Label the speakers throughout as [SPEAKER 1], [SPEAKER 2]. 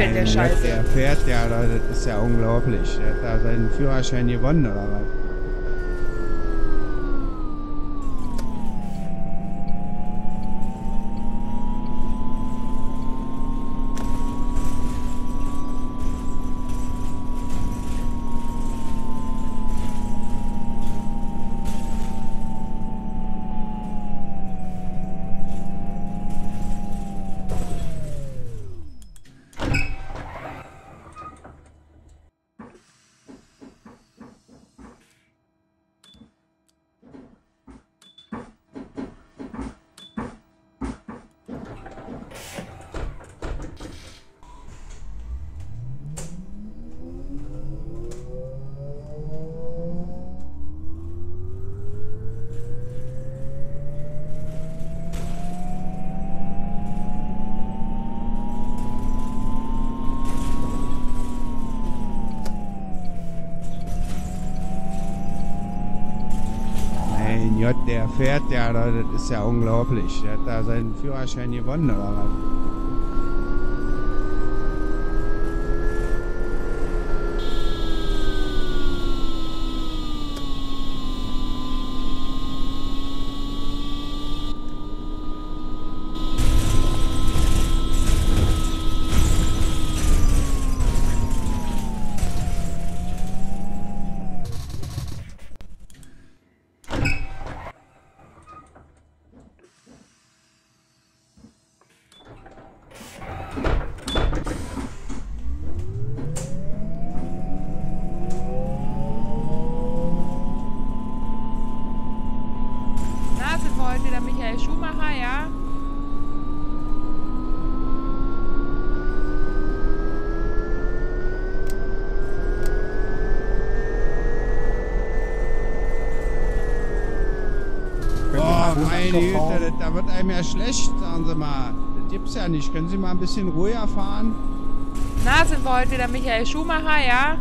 [SPEAKER 1] fährt der Scheiße?
[SPEAKER 2] Der fährt ja, das ist ja unglaublich. Der hat da seinen Führerschein gewonnen, oder was? Der fährt ja, das ist ja unglaublich. Der hat da seinen Führerschein gewonnen, oder was?
[SPEAKER 1] Na, sind wir heute wieder Michael Schumacher, ja?
[SPEAKER 2] Oh, meine Güte, da wird einem ja schlecht, sagen Sie mal. Das gibt's ja nicht. Können Sie mal ein bisschen ruhiger fahren?
[SPEAKER 1] Na, sind wir heute wieder Michael Schumacher, ja?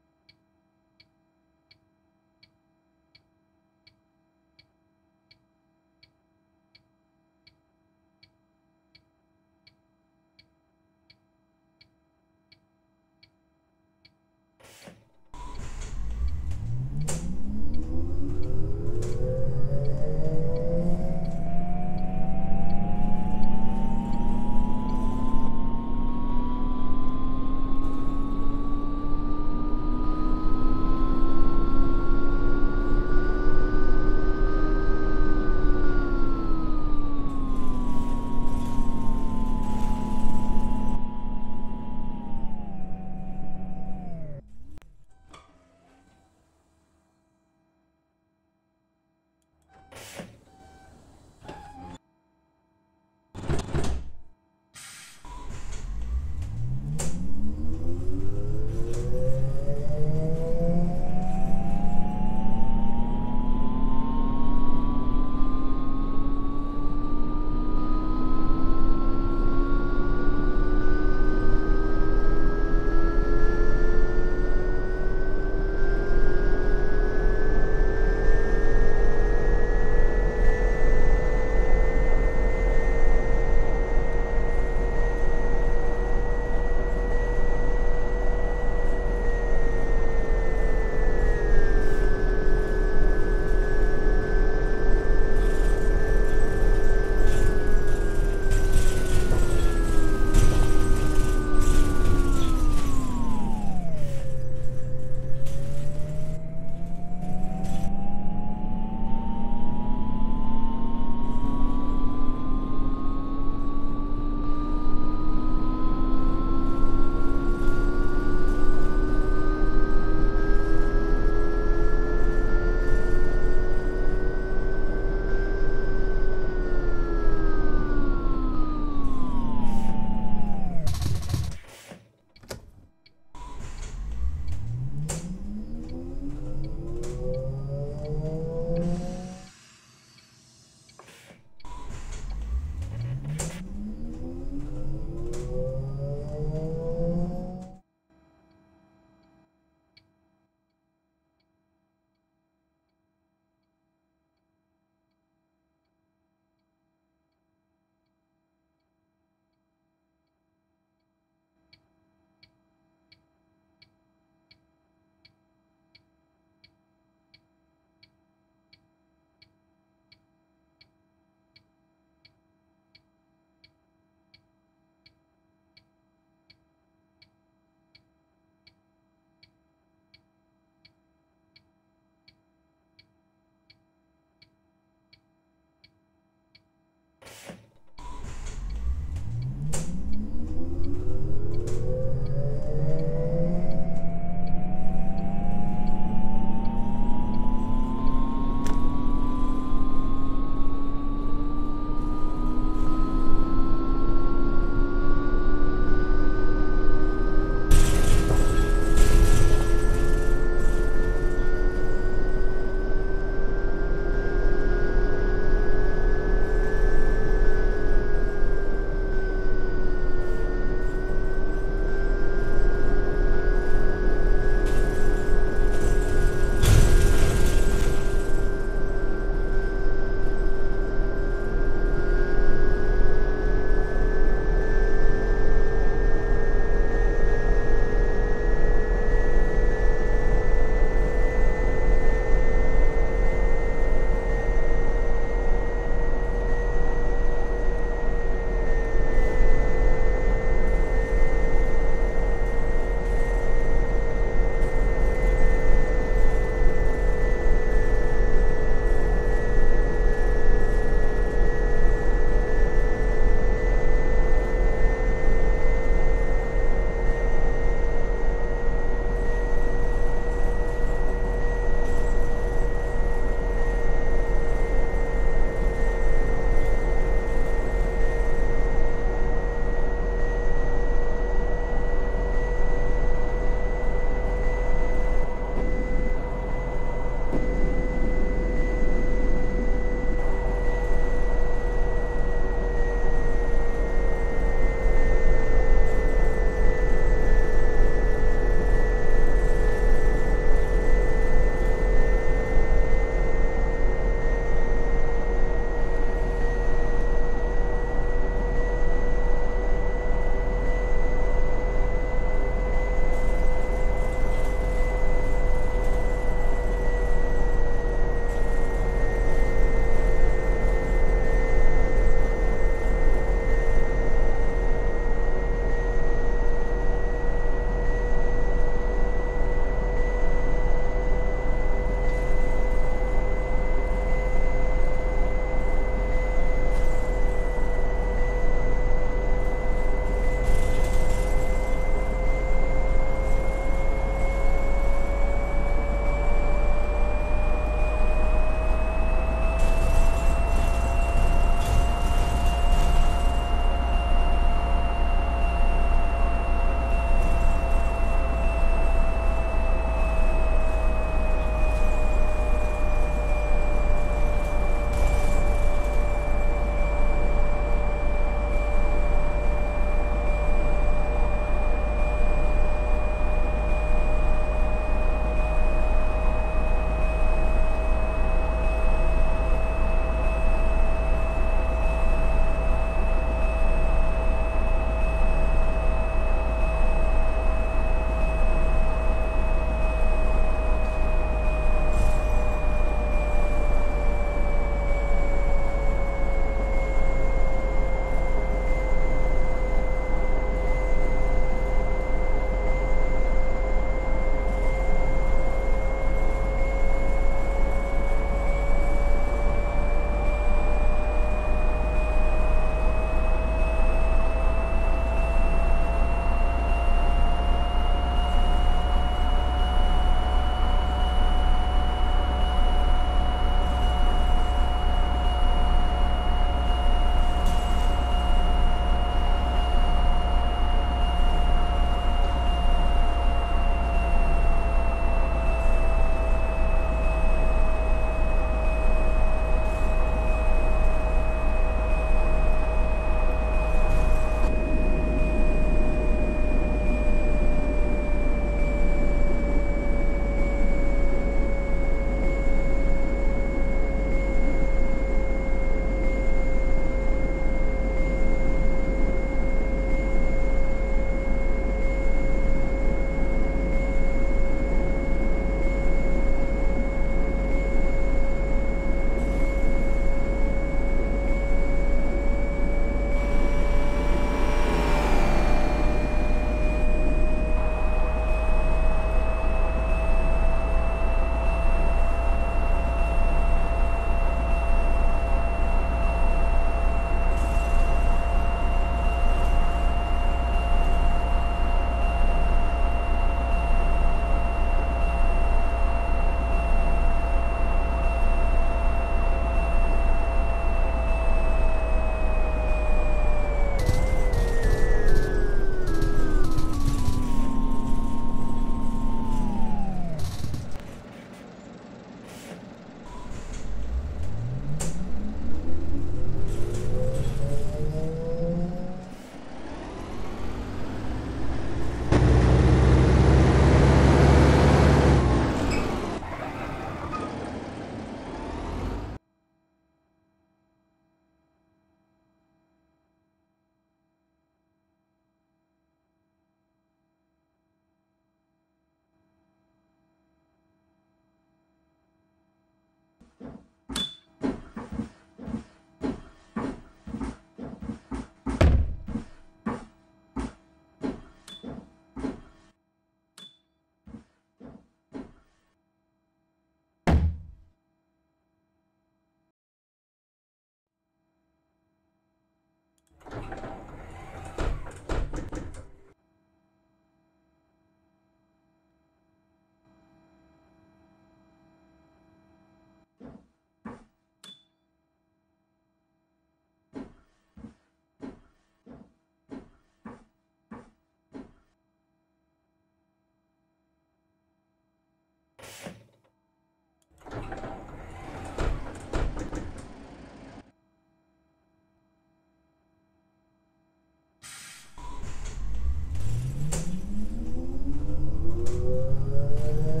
[SPEAKER 1] Yeah.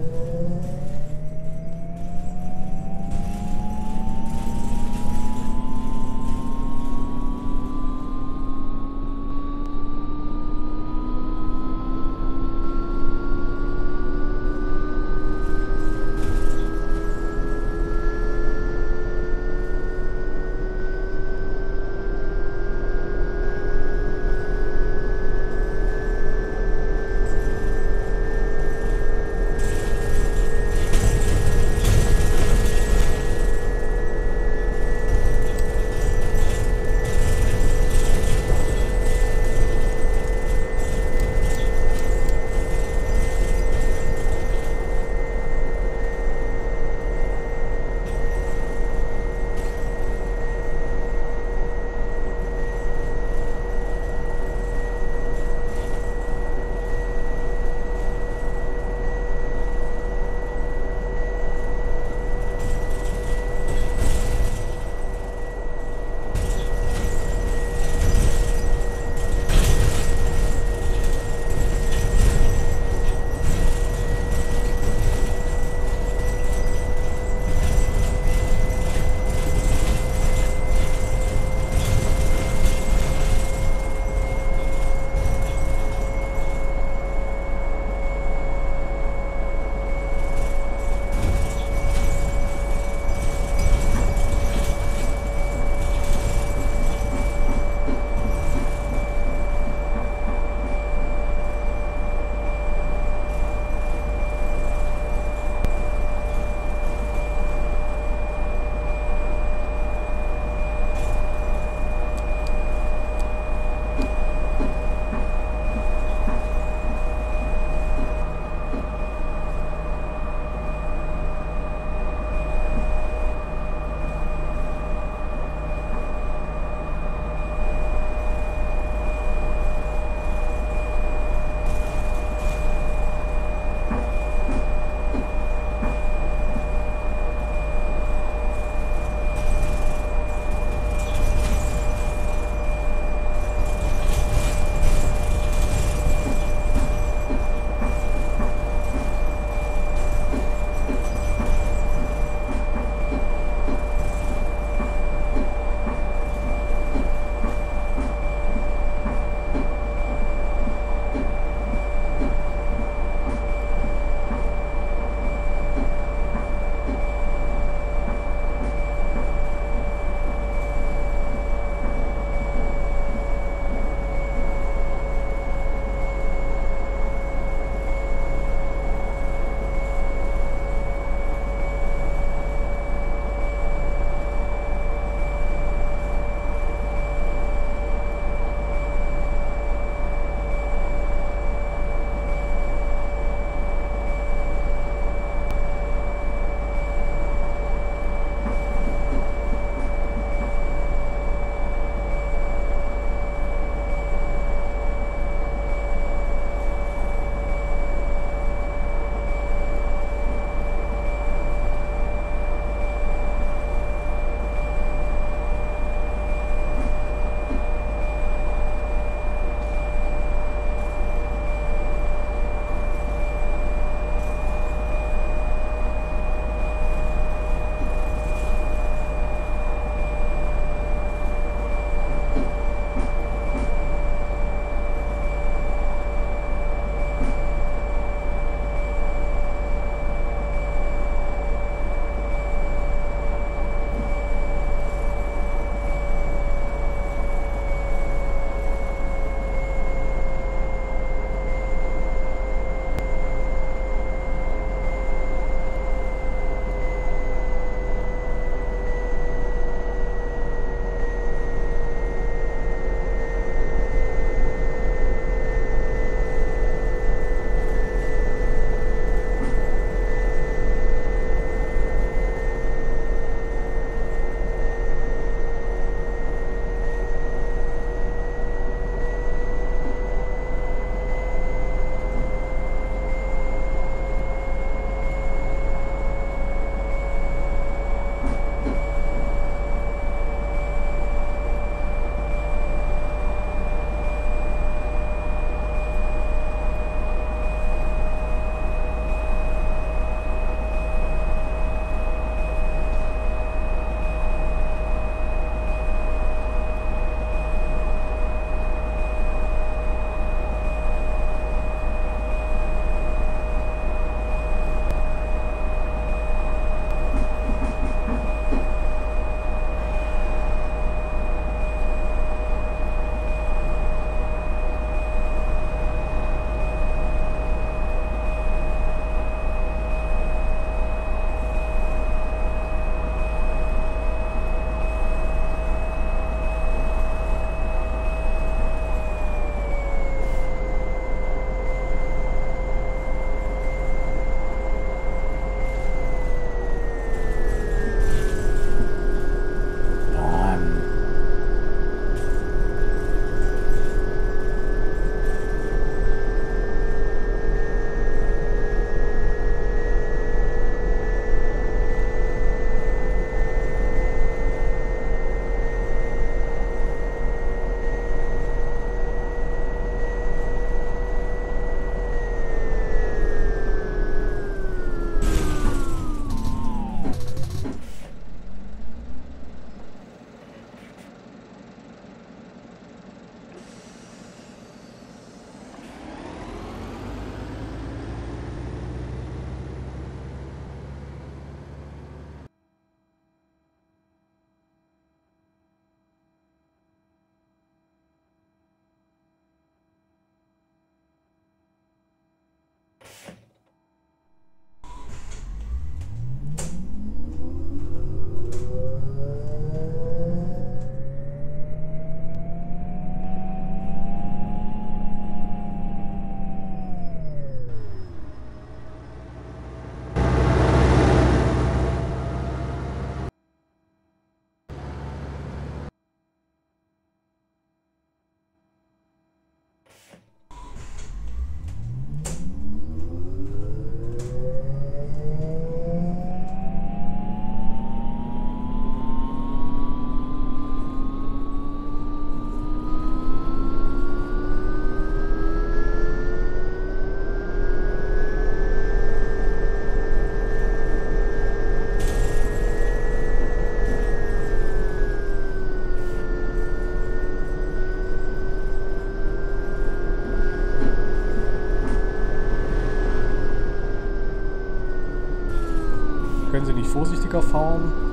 [SPEAKER 3] Vorsichtiger fahren.